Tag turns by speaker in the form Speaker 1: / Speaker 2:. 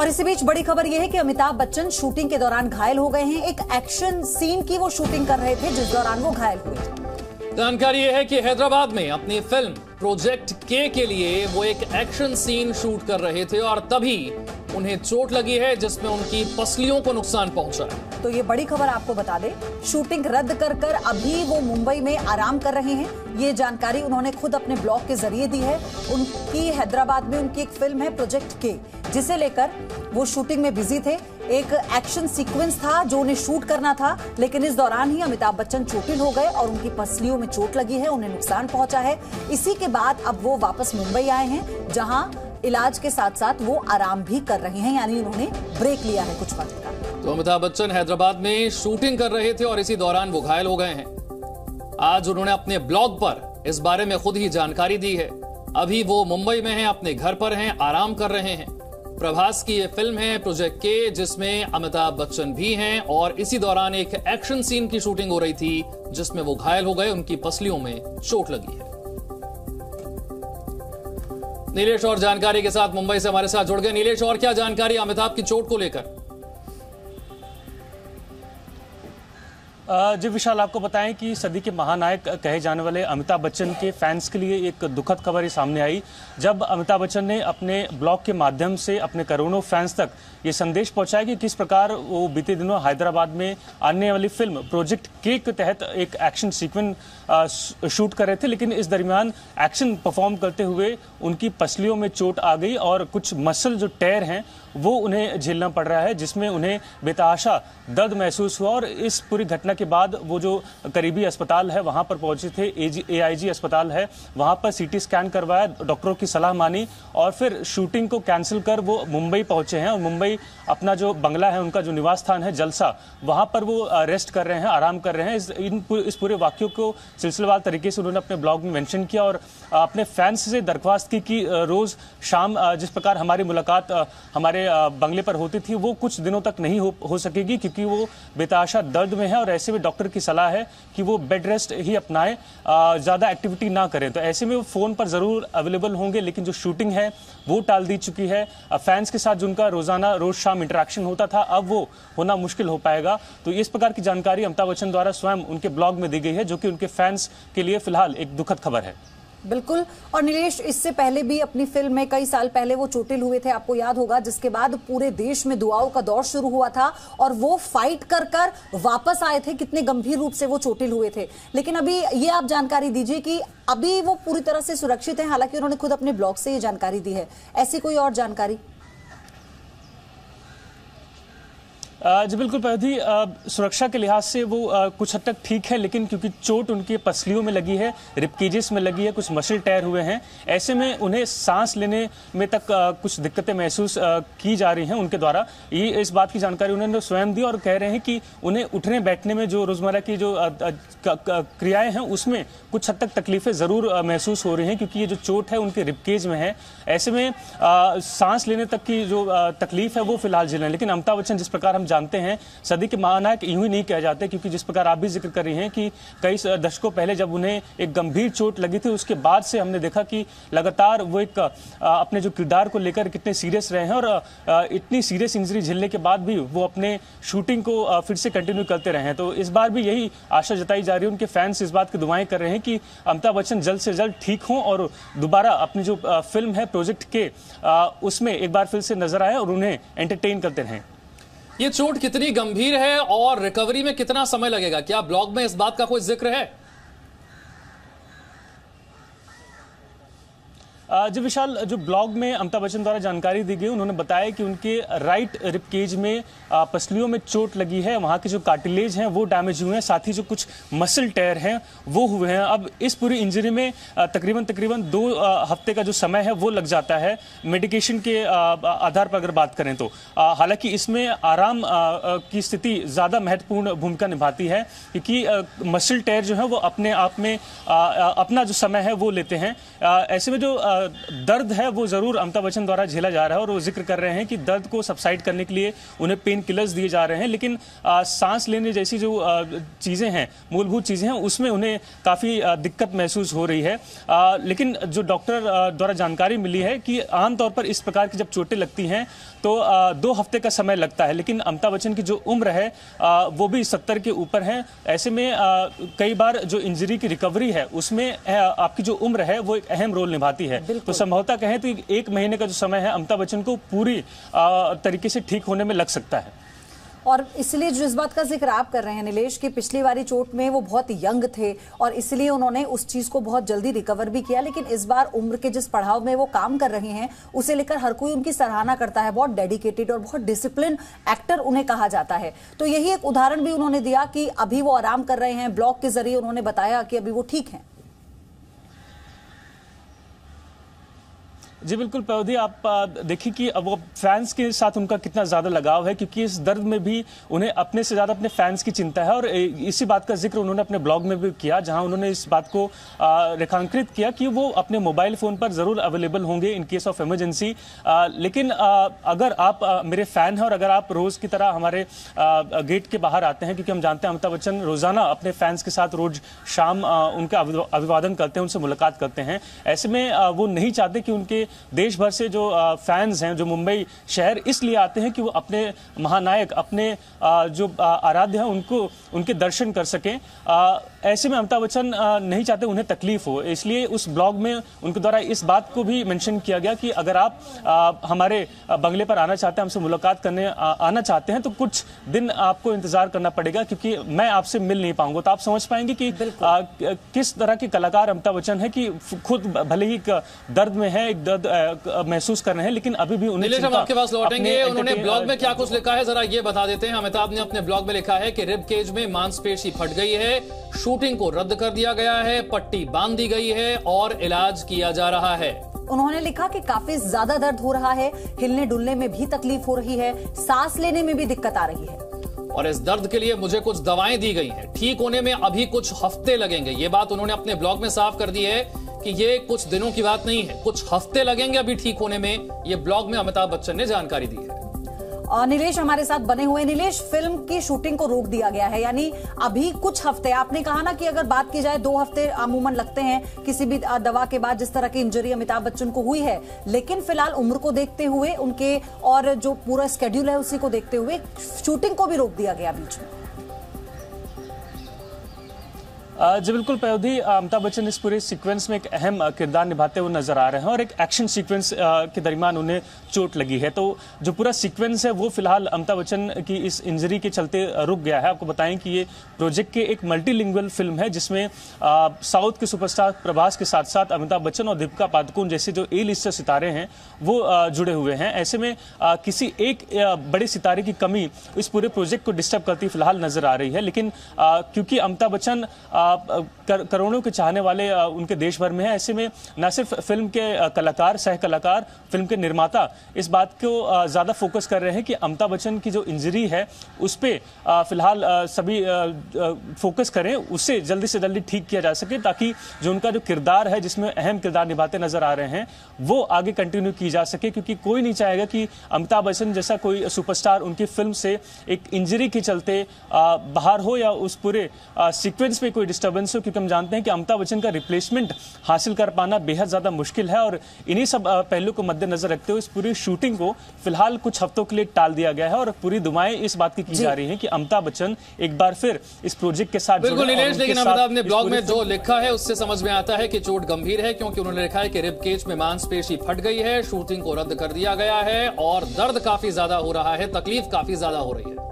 Speaker 1: और इसी बीच बड़ी खबर यह है कि अमिताभ बच्चन शूटिंग के दौरान घायल हो गए हैं। एक एक्शन सीन की वो शूटिंग कर रहे थे, जिस दौरान वो घायल हुए।
Speaker 2: जानकारी यह है कि हैदराबाद में अपनी फ़िल्म प्रोजेक्ट के के लिए वो एक एक्शन सीन शूट कर रहे थे और तभी उन्हें चोट लगी है, जिसमें उनकी पसलियों को नुकसान पहुँचा है।
Speaker 1: तो ये बड़ी खबर आपको बता दें, शूटिंग रद्द कर कर अभी वो मुंबई में आराम कर रहे हैं। ये जानकारी उन्होंने खुद अपने ब्लॉग के ज़रिए दी है। उनकी हैदराबाद में उनकी एक फ़िल्म है, प्रोजेक्ट के, जिसे लेकर वो शूटिंग में बिज़ी थे। एक एक्शन सीक्वेंस था जो उन्हें शूट करना था, लेकिन इस दौरान ही अमिताभ बच्चन चोटिल हो गए और उनकी पसलियों में चोट लगी है, उन्हें नुकसान पहुँचा है। इसी के बाद अब वो वापस मुंबई आए हैं, जहाँ इलाज के साथ साथ वो आराम भी कर रहे हैं, यानी उन्होंने ब्रेक लिया है कुछ वक्त का।
Speaker 2: तो अमिताभ बच्चन हैदराबाद में शूटिंग कर रहे थे और इसी दौरान वो घायल हो गए हैं। आज उन्होंने अपने ब्लॉग पर इस बारे में खुद ही जानकारी दी है। अभी वो मुंबई में हैं, अपने घर पर हैं, आराम कर रहे हैं। प्रभास की ये फ़िल्म है प्रोजेक्ट के जिसमें अमिताभ बच्चन भी हैं और इसी दौरान एक एक्शन सीन की शूटिंग हो रही थी, जिसमें वो घायल हो गए, उनकी पसलियों में चोट लगी है। नीलेश और जानकारी के साथ मुंबई से हमारे साथ जुड़ गए। नीलेश, और क्या जानकारी अमिताभ की चोट को लेकर?
Speaker 3: जी विशाल, आपको बताएँ कि सदी के महानायक कहे जाने वाले अमिताभ बच्चन के फैंस के लिए एक दुखद खबर सामने आई। जब अमिताभ बच्चन ने अपने ब्लॉग के माध्यम से अपने करोड़ों फैंस तक ये संदेश पहुँचाया कि किस प्रकार वो बीते दिनों हैदराबाद में आने वाली फ़िल्म प्रोजेक्ट के तहत एक एक्शन सीक्वेंस शूट कर रहे थे, लेकिन इस दरमियान एक्शन परफॉर्म करते हुए उनकी पसलियों में चोट आ गई और कुछ मसल जो टैर हैं, वो उन्हें झेलना पड़ रहा है, जिसमें उन्हें बेताशा दर्द महसूस हुआ और इस पूरी घटना के बाद वो जो करीबी अस्पताल है, वहाँ पर पहुँचे थे एआईजी अस्पताल है, वहाँ पर सीटी स्कैन करवाया, डॉक्टरों की सलाह मानी और फिर शूटिंग को कैंसिल कर वो मुंबई पहुँचे हैं और मुंबई अपना जो बंगला है, उनका जो निवास स्थान है, जलसा, वहाँ पर वो रेस्ट कर रहे हैं, आराम कर रहे हैं। इस, इन इस पूरे वाक्यों को सिलसिलेवार तरीके से उन्होंने अपने ब्लॉग में मेंशन किया और अपने फैंस से दरख्वास्त की कि रोज शाम जिस प्रकार हमारी मुलाकात हमारे बंगले पर होती थी वो कुछ दिनों तक नहीं हो, हो सकेगी क्योंकि वो बेताशा दर्द में है और ऐसे में डॉक्टर की सलाह है कि वो बेड रेस्ट ही अपनाए ज़्यादा एक्टिविटी ना करें। तो ऐसे में वो फ़ोन पर ज़रूर अवेलेबल होंगे लेकिन जो शूटिंग है वो टाल दी चुकी है। फैंस के साथ जिनका रोज़ाना रोज़ शाम इंटरेक्शन होता था अब वो होना मुश्किल हो पाएगा। तो इस प्रकार की जानकारी अमिताभ बच्चन द्वारा स्वयं उनके ब्लॉग में दी गई है जो कि उनके फैंस के लिए फ़िलहाल एक दुखद खबर है।
Speaker 1: बिल्कुल। और नीलेश, इससे पहले भी अपनी फ़िल्म में कई साल पहले वो चोटिल हुए थे, आपको याद होगा, जिसके बाद पूरे देश में दुआओं का दौर शुरू हुआ था और वो फाइट कर कर वापस आए थे, कितने गंभीर रूप से वो चोटिल हुए थे। लेकिन अभी ये आप जानकारी दीजिए कि अभी वो पूरी तरह से सुरक्षित है, हालाँकि उन्होंने खुद अपने ब्लॉग से ये जानकारी दी है। ऐसी कोई और जानकारी?
Speaker 3: जी बिल्कुल पैधी सुरक्षा के लिहाज से वो आ, कुछ हद तक ठीक है लेकिन क्योंकि चोट उनके पसलियों में लगी है रिपकेजेस में लगी है कुछ मसल टैर हुए हैं ऐसे में उन्हें सांस लेने में तक आ, कुछ दिक्कतें महसूस की जा रही हैं उनके द्वारा। ये इस बात की जानकारी उन्होंने स्वयं दी और कह रहे हैं कि उन्हें उठने बैठने में जो रोज़मर्रा की जो क्रियाएँ हैं उसमें कुछ हद तक तकलीफें ज़रूर महसूस हो रही हैं क्योंकि ये जो चोट है उनके रिपकेज में है। ऐसे में सांस लेने तक की जो तकलीफ़ है वो फ़िलहाल झेल लेकिन अमिताभ बच्चन जिस प्रकार हम जानते हैं, सदी के महानायक यूँ ही नहीं कह जाते, क्योंकि जिस प्रकार आप भी ज़िक्र कर रही हैं कि कई दशकों पहले जब उन्हें एक गंभीर चोट लगी थी, उसके बाद से हमने देखा कि लगातार वो एक अपने जो किरदार को लेकर कितने सीरियस रहे हैं और इतनी सीरियस इंजरी झेलने के बाद भी वो अपने शूटिंग को फिर से कंटिन्यू करते रहे हैं। तो इस बार भी यही आशा जताई जा रही है, उनके फैंस इस बात की दुआएँ कर रहे हैं कि अमिताभ बच्चन जल्द से जल्द ठीक हों और दोबारा अपनी जो फ़िल्म है प्रोजेक्ट के उसमें एक बार फिर से नज़र आए और उन्हें एंटरटेन करते रहें।
Speaker 2: ये चोट कितनी गंभीर है और रिकवरी में कितना समय लगेगा? क्या ब्लॉग में इस बात का कोई ज़िक्र है?
Speaker 3: जो विशाल, जो ब्लॉग में अमिताभ बच्चन द्वारा जानकारी दी गई, उन्होंने बताया कि उनके राइट रिपकेज में पसलियों में चोट लगी है, वहाँ के जो कार्टिलेज हैं, वो डैमेज हुए हैं, साथ ही जो कुछ मसल टायर हैं, वो हुए हैं। अब इस पूरी इंजरी में तकरीबन तकरीबन दो हफ़्ते का जो समय है, वो लग जाता है मेडिकेशन के आधार पर अगर बात करें तो। हालाँकि इसमें आराम की स्थिति ज़्यादा महत्वपूर्ण भूमिका निभाती है, क्योंकि मसल टायर जो है, वो अपने आप में अपना जो समय है, वो लेते हैं। ऐसे में जो दर्द है वो ज़रूर अमिताभ बच्चन द्वारा झेला जा रहा है और वो ज़िक्र कर रहे हैं कि दर्द को सबसाइड करने के लिए उन्हें पेन किलर्स दिए जा रहे हैं। लेकिन आ, सांस लेने जैसी जो चीज़ें हैं मूलभूत चीज़ें हैं उसमें उन्हें काफ़ी दिक्कत महसूस हो रही है। आ, लेकिन जो डॉक्टर द्वारा जानकारी मिली है कि आमतौर पर इस प्रकार की जब चोटें लगती हैं तो आ, दो हफ़्ते का समय लगता है। लेकिन अमिताभ बच्चन की जो उम्र है आ, वो भी सत्तर के ऊपर है। ऐसे में आ, कई बार जो इंजरी की रिकवरी है उसमें आपकी जो उम्र है वो एक अहम रोल निभाती है। तो संभवतः कहें तो एक महीने का जो समय है अमिताभ बच्चन को पूरी तरीके से ठीक होने में लग सकता है।
Speaker 1: और इसलिए जो इस बात का ज़िक्र आप कर रहे हैं नीलेश की पिछली बारी चोट में वो बहुत यंग थे और इसलिए उन्होंने उस चीज़ को बहुत जल्दी रिकवर भी किया लेकिन इस बार उम्र के जिस पढ़ाव में वो काम कर रहे हैं उसे लेकर हर कोई उनकी सराहना करता है। बहुत डेडिकेटेड और बहुत डिसिप्लिन एक्टर उन्हें कहा जाता है। तो यही एक उदाहरण भी उन्होंने दिया कि अभी वो आराम कर रहे हैं। ब्लॉग के ज़रिए उन्होंने बताया कि अभी वो ठीक है।
Speaker 3: जी बिल्कुल पौधी आप देखिए कि अब वो फैंस के साथ उनका कितना ज़्यादा लगाव है क्योंकि इस दर्द में भी उन्हें अपने से ज़्यादा अपने फैंस की चिंता है और इसी बात का ज़िक्र उन्होंने अपने ब्लॉग में भी किया जहाँ उन्होंने इस बात को रेखांकित किया कि वो अपने मोबाइल फ़ोन पर ज़रूर अवेलेबल होंगे इन केस ऑफ़ इमरजेंसी लेकिन आ, अगर आप आ, मेरे फ़ैन हैं और अगर आप रोज़ की तरह हमारे आ, गेट के बाहर आते हैं क्योंकि हम जानते हैं अमिताभ बच्चन रोज़ाना अपने फैंस के साथ रोज़ शाम उनका अभिवादन करते हैं उनसे मुलाकात करते हैं ऐसे में वो नहीं चाहते कि उनके देश भर से जो फैंस हैं, जो मुंबई शहर इसलिए आते हैं कि वो अपने महानायक, अपने जो आराध्य हैं, उनको, उनके दर्शन कर सकें। ऐसे में अमिताभ बच्चन नहीं चाहते उन्हें तकलीफ़ हो। इसलिए उस ब्लॉग में उनके द्वारा इस बात को भी मेंशन किया गया कि अगर आप हमारे बंगले पर आना चाहते हैं हमसे मुलाकात करने आना चाहते हैं तो कुछ दिन आपको इंतज़ार करना पड़ेगा क्योंकि मैं आपसे मिल नहीं पाऊँगा। तो आप समझ पाएँगे कि किस तरह के कलाकार अमिताभ बच्चन है कि खुद भले ही दर्द में है एक दर्द महसूस कर रहे हैं लेकिन अभी भी
Speaker 2: उन्हें आपके पास लौटेंगे। उन्होंने ब्लॉग में क्या कुछ लिखा है जरा ये बता देते हैं। अमिताभ ने अपने ब्लॉग में लिखा है कि रिब केज में मांसपेशी फट गई है। शूटिंग को रद्द कर दिया गया है पट्टी बाँध दी गई है और इलाज किया जा रहा है।
Speaker 1: उन्होंने लिखा कि काफ़ी ज़्यादा दर्द हो रहा है हिलने डुलने में भी तकलीफ़ हो रही है सांस लेने में भी दिक्कत आ रही है।
Speaker 2: और इस दर्द के लिए मुझे कुछ दवाएँ दी गई हैं। ठीक होने में अभी कुछ हफ़्ते लगेंगे। ये बात उन्होंने अपने ब्लॉग में साफ़ कर दी है कि ये कुछ दिनों की बात नहीं है। कुछ हफ़्ते लगेंगे अभी ठीक होने में। ये ब्लॉग में अमिताभ बच्चन ने जानकारी दी है।
Speaker 1: नीलेश हमारे साथ बने हुए नीलेश, फ़िल्म की शूटिंग को रोक दिया गया है, यानी अभी कुछ हफ़्ते, आपने कहा ना कि अगर बात की जाए, दो हफ़्ते अमूमन लगते हैं किसी भी दवा के बाद जिस तरह की इंजरी अमिताभ बच्चन को हुई है। लेकिन फ़िलहाल उम्र को देखते हुए, उनके और जो पूरा स्केड्यूल है उसी को देखते हुए, शूटिंग को भी रोक दिया गया बीच में।
Speaker 3: जी बिल्कुल पैदी अमिताभ बच्चन इस पूरे सीक्वेंस में एक अहम किरदार निभाते हुए नज़र आ रहे हैं और एक एक्शन सीक्वेंस के दरमियान उन्हें चोट लगी है। तो जो पूरा सीक्वेंस है, वो फ़िलहाल अमिताभ बच्चन की इस इंजरी के चलते रुक गया है। आपको बताएँ कि ये प्रोजेक्ट के एक मल्टीलिंगुअल फ़िल्म है, जिसमें साउथ के सुपरस्टार प्रभास के साथ साथ अमिताभ बच्चन और दीपिका पादुकोण जैसे जो ए लिस्ट सितारे हैं, वो जुड़े हुए हैं। ऐसे में किसी एक बड़े सितारे की कमी इस पूरे प्रोजेक्ट को डिस्टर्ब करती फ़िलहाल नज़र आ रही है। लेकिन क्योंकि अमिताभ बच्चन कर, करोड़ों के चाहने वाले उनके देश भर में है। ऐसे में न सिर्फ़ फ़िल्म के कलाकार सह कलाकार फ़िल्म के निर्माता इस बात को ज़्यादा फोकस कर रहे हैं कि अमिताभ बच्चन की जो इंजरी है उस पर फ़िलहाल सभी फोकस करें उससे जल्दी से जल्दी ठीक किया जा सके ताकि जो उनका जो किरदार है जिसमें अहम किरदार निभाते नज़र आ रहे हैं वो आगे कंटिन्यू की जा सके। क्योंकि कोई नहीं चाहेगा कि अमिताभ बच्चन जैसा कोई सुपरस्टार उनकी फ़िल्म से एक इंजरी के चलते बाहर हो या उस पूरे सीक्वेंस में कोई डिस्टर्बेंस हो क्योंकि हम जानते हैं कि अमिताभ बच्चन का रिप्लेसमेंट हासिल कर पाना बेहद ज़्यादा मुश्किल है और इन्हीं सब पहलू को मद्देनजर रखते हुए इस पूरी शूटिंग को फ़िलहाल कुछ हफ्तों के लिए टाल दिया गया है और पूरी दुआएँ इस बात की की जा। रही है कि अमिताभ बच्चन एक बार फिर इस प्रोजेक्ट के साथ
Speaker 2: बिल्कुल लेकिन अमिताभ ने ब्लॉग में जो लिखा है उससे समझ में आता है कि चोट गंभीर है क्योंकि उन्होंने लिखा है कि रिब केज में मांसपेशी फट गई है शूटिंग को रद्द कर दिया गया है और दर्द काफ़ी ज़्यादा हो रहा है तकलीफ़ काफ़ी ज़्यादा हो रही है।